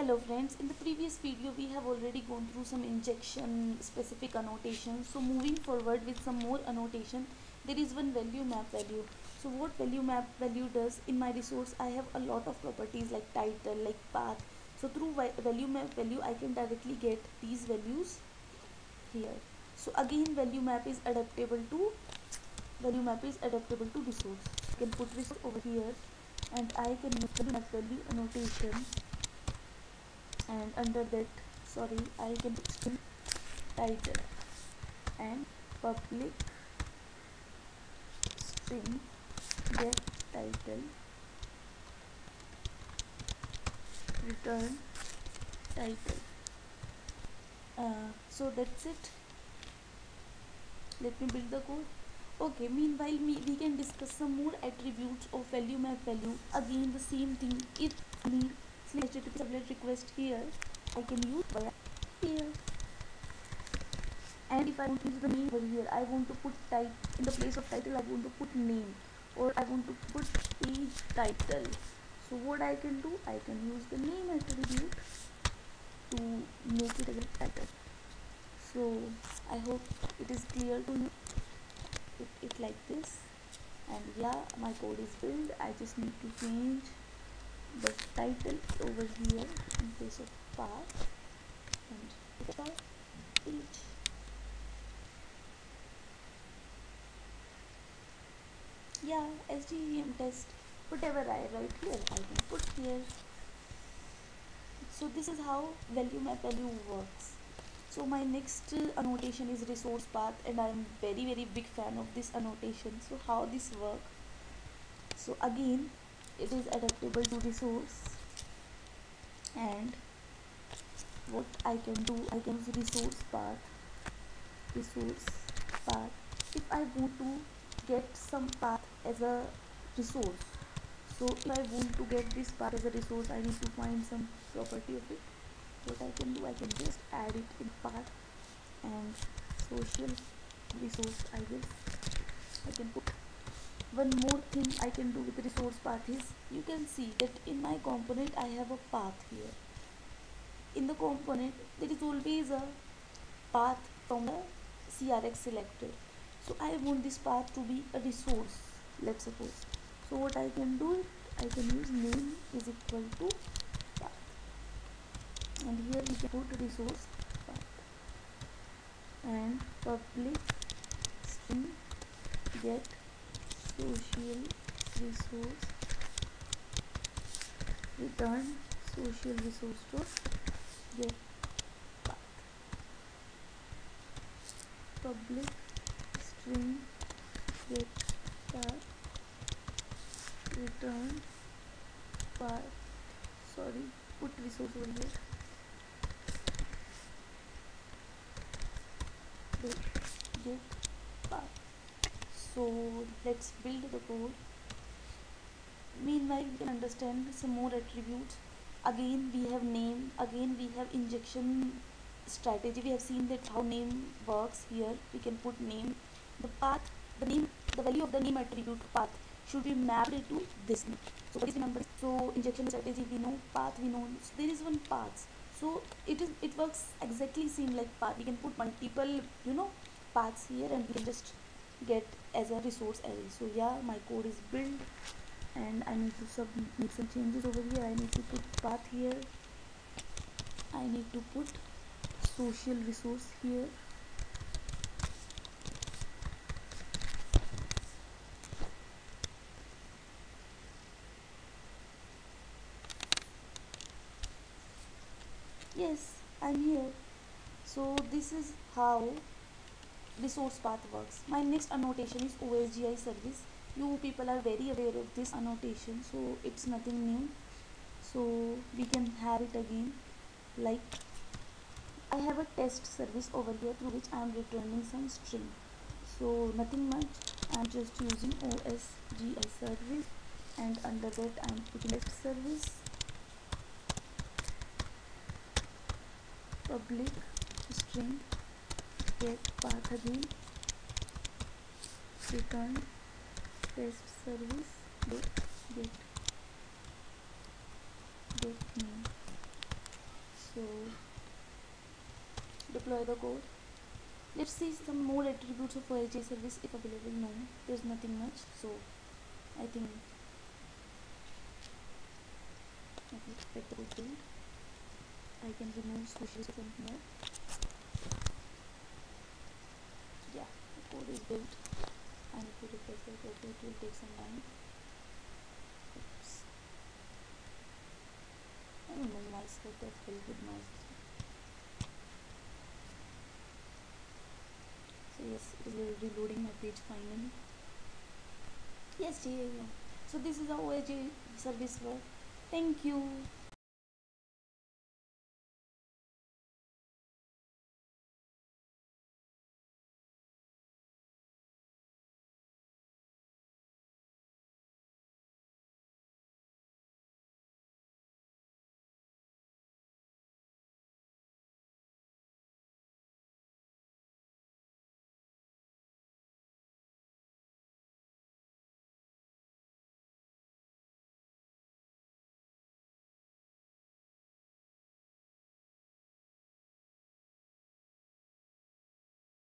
hello friends in the previous video we have already gone through some injection specific annotations so moving forward with some more annotation there is one value map value. So what value map value does in my resource i have a lot of properties like title like path. So through value map value i can directly get these values here. So again value map is adaptable to value map is adaptable to resource. You can put resource over here and I can value map value annotation and under that sorry I can string title and public string get title return title. Uh, so that's it. Let me build the code. Okay meanwhile me, we can discuss some more attributes of value map value. Again the same thing. If need http servlet request here. I can use here. And if i want to use the name over here i want to put type in the place of title i want to put name. Or i want to put page title. So what i can do i can use the name attribute to make it as a title. So i hope it is clear to you. It, it like this. And yeah my code is built I just need to change the title over here in place of path and path yeah SDEM test whatever I write here I can put here. So this is how value map value works. So my next annotation is resource path and i'm very very big fan of this annotation. So how this work? So again it is adaptable to resource and what i can do i can use resource path resource path if i want to get some path as a resource so if i want to get this path as a resource i need to find some property of it. What I can do I can just add it in path and social resource I will I can put one more thing I can do with resource path is you can see that in my component I have a path here. In the component there is always a path from the CRX selected. So I want this path to be a resource let's suppose. So what I can do I can use name is equal to path. And here we can put resource path. And public string get social resource. Return social resource to get public string get path return path sorry put resource over here. Get path so let's build the code. Meanwhile we can understand some more attributes. Again we have name. Again we have injection strategy. We have seen that how name works here. We can put name. The path the name the value of the name attribute path should be mapped to this. Name so what is the number. So injection strategy we know path we know so there is one path. So it is it works exactly same like path. We can put multiple you know paths here and we can just get as a resource array so yeah my code is built and I need to make some changes over here. I need to put path here. I need to put social resource here. Yes I'm here. So this is how resource path works. My next annotation is OSGI service. You people are very aware of this annotation so it's nothing new. So we can have it again. Like I have a test service over here through which I am returning some string. So nothing much. I'm just using OSGI service and under that I'm putting test service. Public string get path again return test service. Get get get name so deploy the code. Let's see some more attributes of OSGI service if available. No there's nothing much so I think I can I can remove switches from here yeah the code is built and need to refresh the code it will take some time. Oops. I don't know why it's like that built with my system so yes is reloading my page finally? Yes yeah, yeah. so this is how OSGI service work thank you